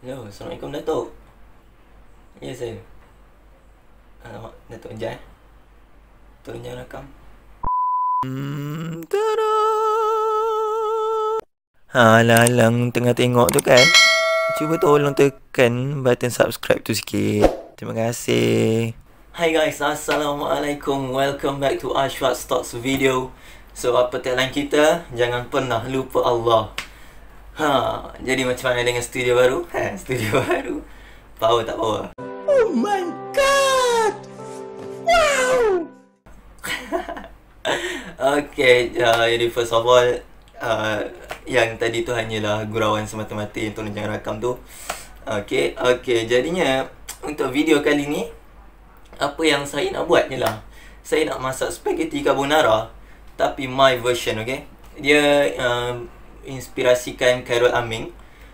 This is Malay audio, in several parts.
Hello, Assalamualaikum Datuk. Ya saya. Alamak, Datuk kejap eh. Tolong jangan rakam. Hmm, tada. Ha, lalang tengah tengok tu kan. Cuba tolong tekan button subscribe tu sikit. Terima kasih. Hai guys, Assalamualaikum. Welcome back to Ashwat Stocks video. So, apa tagline kita? Jangan pernah lupa Allah. Ha, jadi macam mana dengan studio baru? Ha, studio baru. Power tak power? Oh my god. Wow. Okay, uh, jadi first of all uh, Yang tadi tu hanyalah gurauan semata-mata yang tolong jangan rakam tu Okay, okay jadinya Untuk video kali ni Apa yang saya nak buat ni lah Saya nak masak spaghetti carbonara Tapi my version, okay Dia uh, inspirasikan Khairul Aming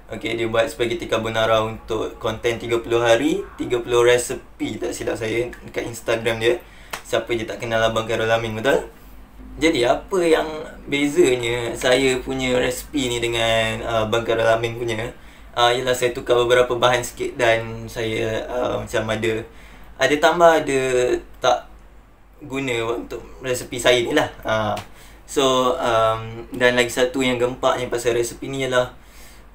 Okay, dia buat spaghetti carbonara untuk konten 30 hari 30 resepi tak silap saya dekat Instagram dia. Siapa je tak kenal Abang Khairul Aming, betul? Jadi apa yang bezanya saya punya resipi ni dengan uh, Bang Karol Amin punya? Uh, Ialah saya tukar beberapa bahan sikit dan saya uh, macam ada Ada tambah ada tak guna untuk resipi saya ni lah. Uh, So um, dan lagi satu yang gempaknya pasal resipi ni ialah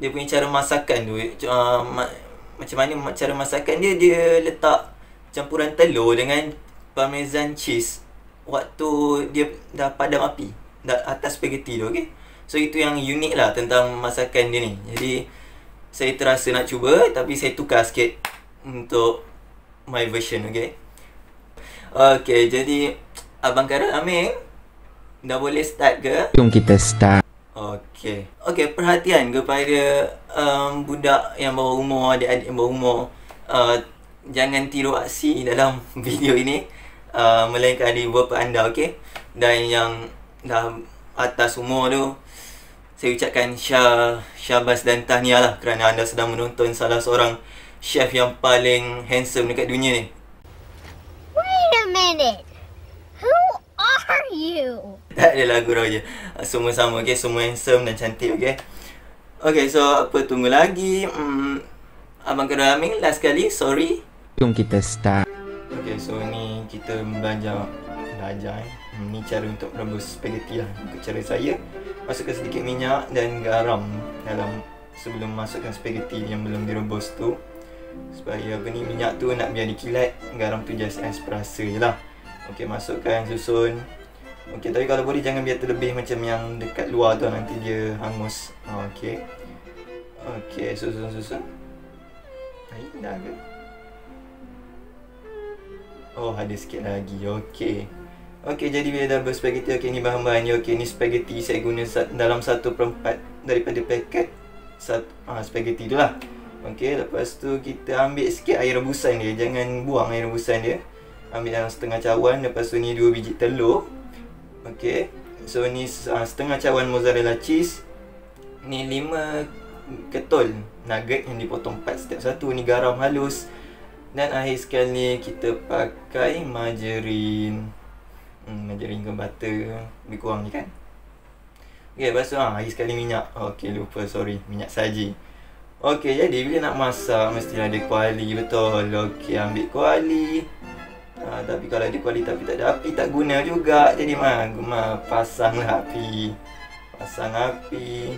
Dia punya cara masakan tu uh, ma- Macam mana cara masakan dia Dia letak campuran telur dengan parmesan cheese waktu dia dah padam api dah atas spaghetti tu okey? So itu yang unik lah tentang masakan dia ni. Jadi saya terasa nak cuba tapi saya tukar sikit untuk my version okey? Okey jadi abang Karel Amir dah boleh start ke Jom kita start. Okey. Okey, perhatian kepada um, budak yang bawah umur, adik-adik yang bawah umur. Uh, jangan tiru aksi dalam video ini. Uh, melainkan di bapa anda, okey? Dan yang dah atas umur tu, saya ucapkan syah, syabas dan tahniah lah kerana anda sedang menonton salah seorang chef yang paling handsome dekat dunia ni. Wait a minute. Are you? Tak ada lagu rau je. Semua sama okay? Semua handsome dan cantik okay? Okay so apa tunggu lagi? Hmm, Abang Kedua Amin last kali Sorry. Jom kita start. Okay so ni kita belajar Belajar eh? Hmm, Ni cara untuk rebus spaghetti lah. Untuk cara saya Masukkan sedikit minyak dan garam Dalam Sebelum masukkan spaghetti yang belum direbus tu. Supaya apa ni minyak tu nak biar dikilat Garam tu just as perasa je lah Okay masukkan susun Okey, tapi kalau boleh jangan biar terlebih macam yang dekat luar tu nanti dia hangus. Ha, okey. Okey, susun-susun. Air dah ke? Oh, ada sikit lagi. Okey. Okey, jadi bila dah berspaghetti, okey ni bahan-bahannya. Okey, ni spaghetti saya guna dalam satu perempat daripada paket satu ah spaghetti tu lah. Okey, lepas tu kita ambil sikit air rebusan dia. Jangan buang air rebusan dia. Ambil dalam setengah cawan. Lepas tu ni dua biji telur. Okay So ni uh, setengah cawan mozzarella cheese. Ni lima ketul nugget yang dipotong empat setiap satu. Ni garam halus. Dan akhir sekali kita pakai margarine. Hmm, Margarine ke butter Lebih kurang ni kan? Okay lepas tu ha, akhir sekali minyak. Okay lupa. Sorry minyak saji. Okay jadi bila nak masak mesti ada kuali. Betul. Okay ambil kuali Tapi kalau ada kuali tapi tak ada api tak guna juga. Jadi mah mah pasanglah api. Pasang api.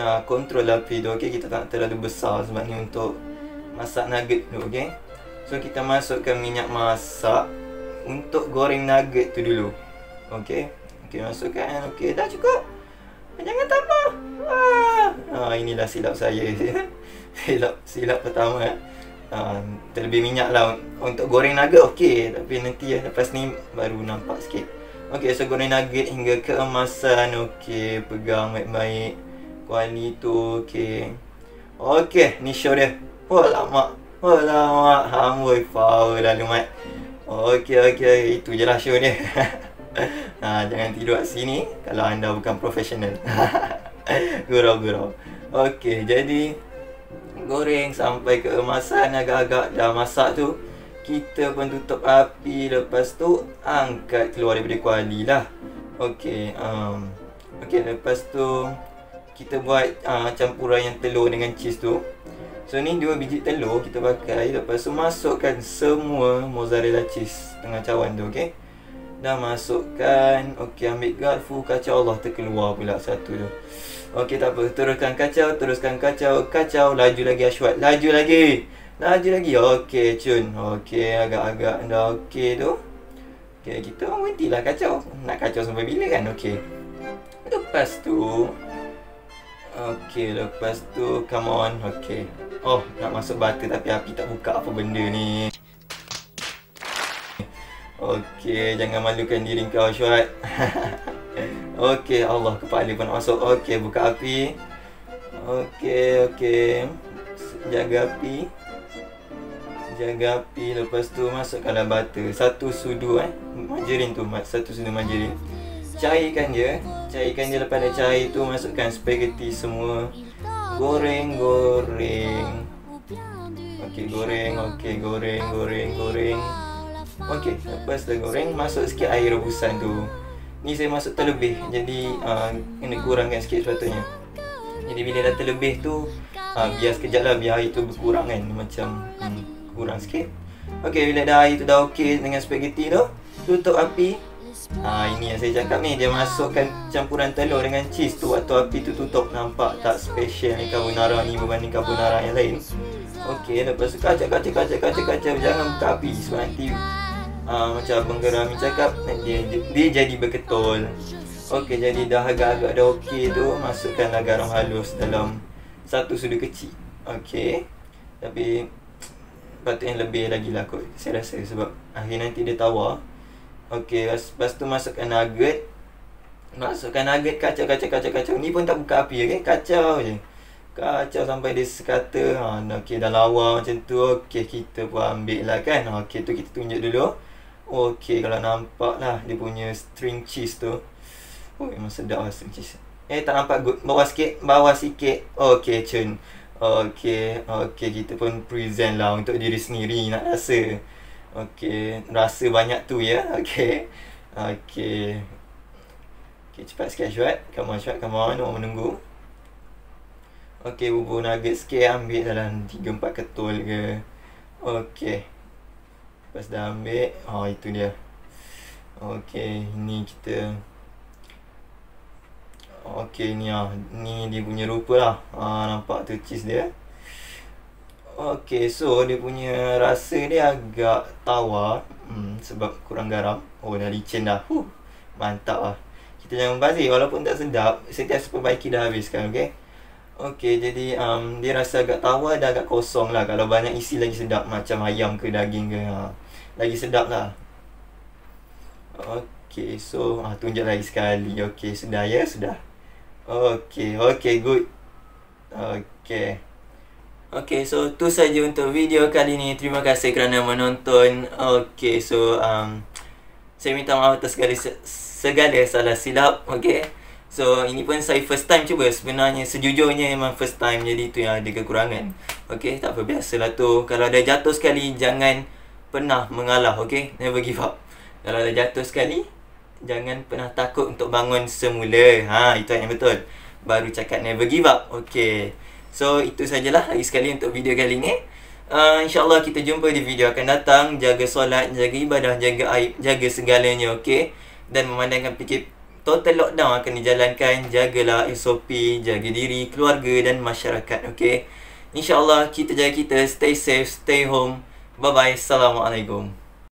Ha, kontrol api tu okey kita tak terlalu besar sebab ni untuk masak nugget tu okey. So kita masukkan minyak masak untuk goreng nugget tu dulu. Okey. Okey masukkan. Okey dah cukup. Jangan tambah. Ah, ha, inilah silap saya. silap silap pertama. Eh. Uh, terlebih minyak lah Untuk goreng nugget okey Tapi nanti ya, lepas ni baru nampak sikit. Okey so goreng nugget hingga keemasan Okey pegang baik-baik Kuali tu okey. Okey ni show dia. Oh lama. Oh lama. Hamboi power lalu mat Okey okey itu je lah show dia. Ha, Jangan tidur kat sini Kalau anda bukan profesional Gurau-gurau. Okey jadi goreng sampai keemasan agak-agak dah masak tu kita pun tutup api. Lepas tu angkat keluar daripada kuali lah. Okey um, okey lepas tu kita buat uh, campuran yang telur dengan cheese tu. So ni dua biji telur kita pakai. Lepas tu masukkan semua mozzarella cheese Tengah cawan tu okay Dah masukkan. Okay ambil garfu. Kacau Allah terkeluar pula satu tu. Okay tak apa. Teruskan kacau Teruskan kacau. Kacau Laju lagi Ashwat. Laju lagi. Laju lagi. Okay cun Okay agak-agak dah okay tu. Okay kita orang berhentilah kacau. Nak kacau sampai bila kan? Okay Lepas tu. Okay, lepas tu. Come on. Okay. Oh, nak masuk butter tapi api tak buka apa benda ni. Okay, jangan malukan diri kau, Syuat. okay, Allah, kepala pun masuk. Okay, buka api. Okay, okay. Jaga api. Jaga api. Lepas tu, masukkanlah butter. Satu sudu, eh. Margarin tu. Satu sudu margarin cairkan dia cairkan dia lepas dah cair tu masukkan spaghetti semua goreng goreng okey goreng okey goreng goreng goreng okey lepas dah goreng masuk sikit air rebusan tu. Ni saya masuk terlebih jadi uh, kena kurangkan sikit sepatutnya. Jadi bila dah terlebih tu uh, biar sekejap lah biar air tu berkurang kan macam hmm, kurang sikit. Okey bila dah air tu dah okey dengan spaghetti tu tutup api. Ha, ini yang saya cakap ni Dia masukkan campuran telur dengan cheese tu Waktu api tu tutup. Nampak tak special ni carbonara ni Berbanding carbonara yang lain? Okey, lepas tu kacau, kacau, kacau, kacau, kacau Jangan buka api sebab nanti uh, Macam Abang Gerami cakap dia, dia, dia jadi berketul Okey, jadi dah agak-agak dah okey tu Masukkanlah garam halus dalam Satu sudu kecil Okey Tapi Patutnya lebih lagi lah kot Saya rasa sebab Akhir nanti dia tawar Okey, lepas, lepas tu masukkan nugget. Masukkan nugget kacau kacau kacau kacau. Ni pun tak buka api okey, kacau je. Kacau sampai dia sekata ha okey dah lawa macam tu. Okey, kita pun ambil lah kan. Ha, okey tu kita tunjuk dulu. Okey, kalau nampak lah dia punya string cheese tu. Oh, memang sedap lah string cheese. Eh, tak nampak good. Bawah sikit, bawah sikit. Okey, cun. Okey, okey kita pun present lah untuk diri sendiri nak rasa. Okey, rasa banyak tu ya. Okey. Okey. Okey, cepat sikit Syuat. Come on Syuat, come on. Orang menunggu. Okey, bubur nugget sikit ambil dalam 3 4 ketul ke. Okey. Lepas dah ambil, oh itu dia. Okey, ini kita Okey ni ah, ni dia punya rupa lah. Ah nampak tu cheese dia. Okay, so dia punya rasa dia agak tawar hmm, Sebab kurang garam Oh, dah licin dah huh, Mantap lah Kita jangan bazir walaupun tak sedap Setiap perbaiki dah habis kan, Okay, jadi um, dia rasa agak tawar dan agak kosong lah Kalau banyak isi lagi sedap Macam ayam ke daging ke ha. Lagi sedap lah Okay, so ha, tunjuk lagi sekali Okay, sudah ya, sudah Okay, okay, good Okay Okay, so tu saja untuk video kali ni. Terima kasih kerana menonton. Okay, so um, saya minta maaf atas segala, segala salah silap. Okay, so ini pun saya first time cuba. Sebenarnya sejujurnya memang first time. Jadi tu yang ada kekurangan. Okay, tak apa. Biasalah tu. Kalau dah jatuh sekali, jangan pernah mengalah. Okay, never give up. Kalau dah jatuh sekali, jangan pernah takut untuk bangun semula. Ha, itu yang betul. Baru cakap never give up. Okay. So itu sajalah lagi sekali untuk video kali ni uh, InsyaAllah kita jumpa di video akan datang Jaga solat, jaga ibadah, jaga aib, jaga segalanya okay Dan memandangkan fikir total lockdown akan dijalankan. Jagalah SOP, jaga diri, keluarga dan masyarakat okay InsyaAllah kita jaga kita, stay safe, stay home. Bye bye, Assalamualaikum